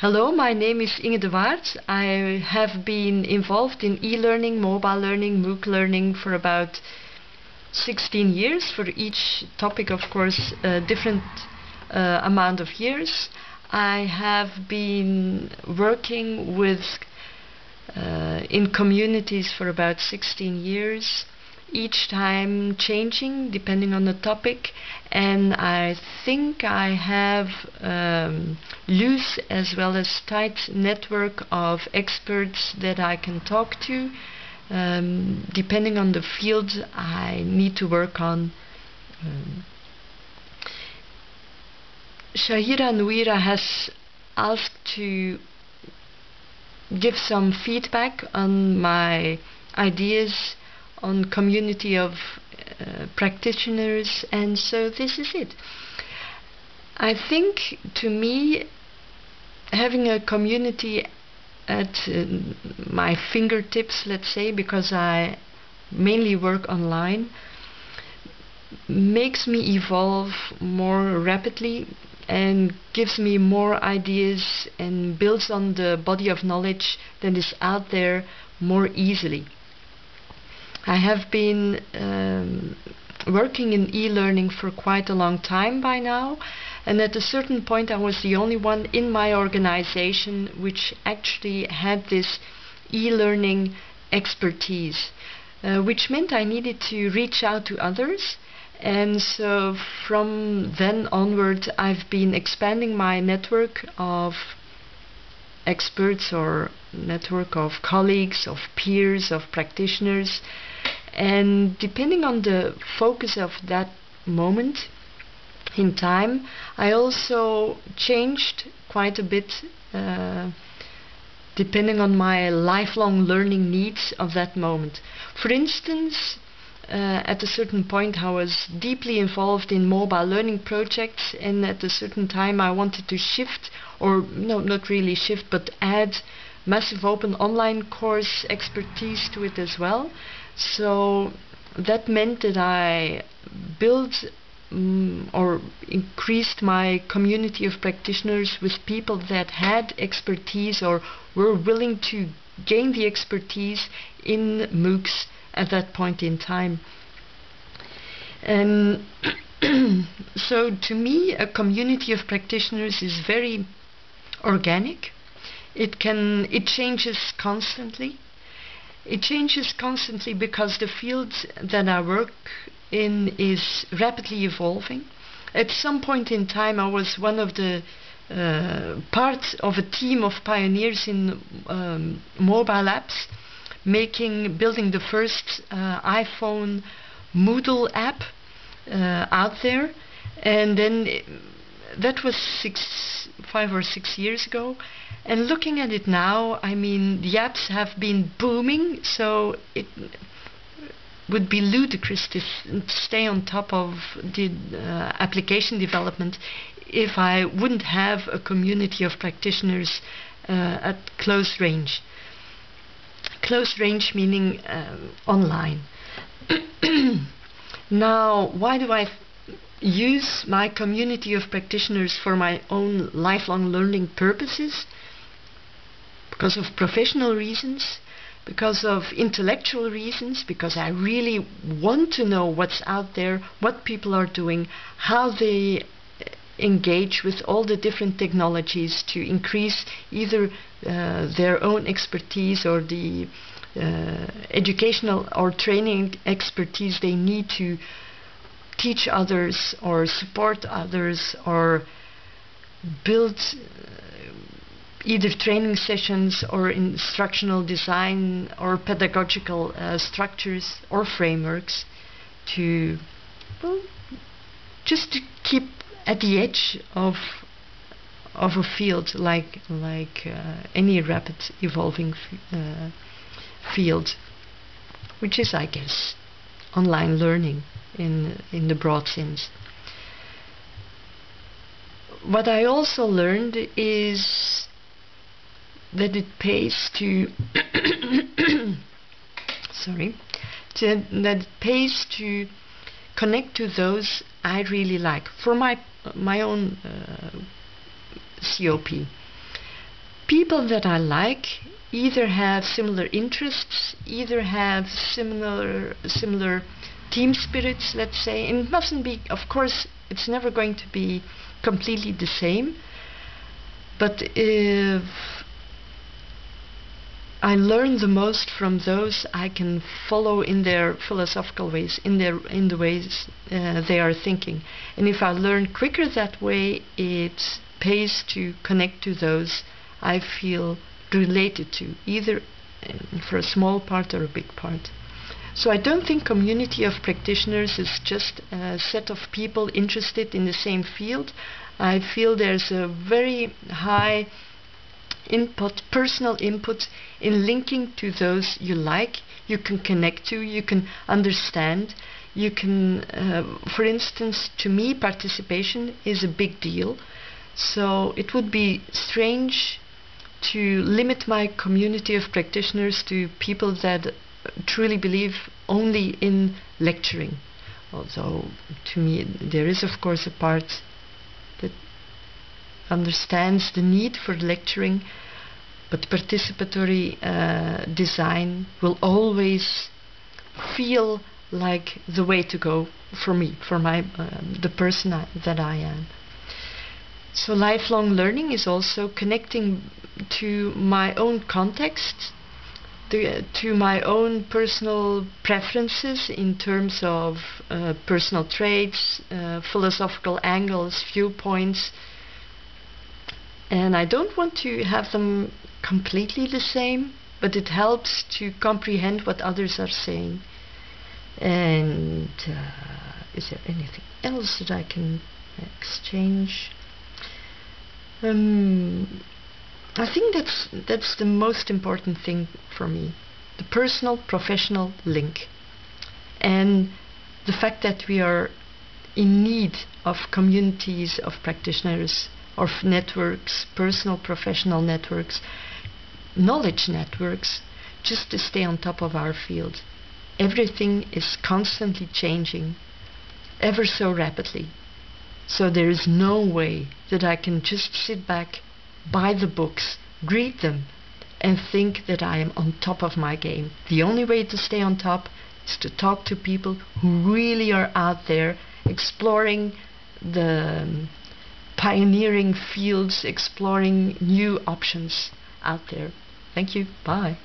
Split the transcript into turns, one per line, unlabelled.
Hello, my name is Inge de Waard. I have been involved in e-learning, mobile learning, MOOC learning for about 16 years. For each topic, of course, a different uh, amount of years. I have been working with uh, in communities for about 16 years each time changing depending on the topic. And I think I have um, loose as well as tight network of experts that I can talk to. Um, depending on the field I need to work on. Um, Shahira Nuira has asked to give some feedback on my ideas on community of uh, practitioners and so this is it I think to me having a community at uh, my fingertips let's say because I mainly work online makes me evolve more rapidly and gives me more ideas and builds on the body of knowledge that is out there more easily. I have been um, working in e-learning for quite a long time by now and at a certain point I was the only one in my organization which actually had this e-learning expertise uh, which meant I needed to reach out to others. And so from then onward I've been expanding my network of experts or network of colleagues, of peers, of practitioners and depending on the focus of that moment in time, I also changed quite a bit uh, depending on my lifelong learning needs of that moment. For instance, uh, at a certain point I was deeply involved in mobile learning projects and at a certain time I wanted to shift or no not really shift but add massive open online course expertise to it as well so that meant that I built um, or increased my community of practitioners with people that had expertise or were willing to gain the expertise in MOOCs at that point in time. And so to me a community of practitioners is very organic. It can it changes constantly it changes constantly because the field that I work in is rapidly evolving. At some point in time, I was one of the uh, part of a team of pioneers in um, mobile apps, making building the first uh, iPhone Moodle app uh, out there, and then that was six, five or six years ago. And looking at it now, I mean, the apps have been booming, so it would be ludicrous to stay on top of the uh, application development if I wouldn't have a community of practitioners uh, at close range. Close range meaning um, online. now, why do I use my community of practitioners for my own lifelong learning purposes because of professional reasons, because of intellectual reasons, because I really want to know what's out there, what people are doing, how they engage with all the different technologies to increase either uh, their own expertise or the uh, educational or training expertise they need to teach others or support others or build uh, either training sessions or instructional design or pedagogical uh, structures or frameworks to well, just to keep at the edge of of a field like like uh, any rapid evolving uh, field which is I guess online learning in, in the broad sense. What I also learned is that it pays to sorry to, that it pays to connect to those I really like for my my own uh, COP people that I like either have similar interests, either have similar similar team spirits, let's say, and it mustn't be. Of course, it's never going to be completely the same. But if I learn the most from those I can follow in their philosophical ways, in their in the ways uh, they are thinking. And if I learn quicker that way, it pays to connect to those I feel related to, either uh, for a small part or a big part. So I don't think community of practitioners is just a set of people interested in the same field. I feel there's a very high input, personal input in linking to those you like, you can connect to, you can understand. You can, uh, for instance, to me, participation is a big deal. So it would be strange to limit my community of practitioners to people that truly believe only in lecturing. Although, to me, there is, of course, a part understands the need for lecturing, but participatory uh, design will always feel like the way to go for me, for my um, the person I, that I am. So lifelong learning is also connecting to my own context, to, to my own personal preferences in terms of uh, personal traits, uh, philosophical angles, viewpoints, and I don't want to have them completely the same, but it helps to comprehend what others are saying. And uh, is there anything else that I can exchange? Um, I think that's that's the most important thing for me: the personal professional link, and the fact that we are in need of communities of practitioners of networks, personal professional networks, knowledge networks, just to stay on top of our field. Everything is constantly changing, ever so rapidly. So there is no way that I can just sit back, buy the books, read them, and think that I am on top of my game. The only way to stay on top is to talk to people who really are out there exploring the pioneering fields, exploring new options out there. Thank you. Bye.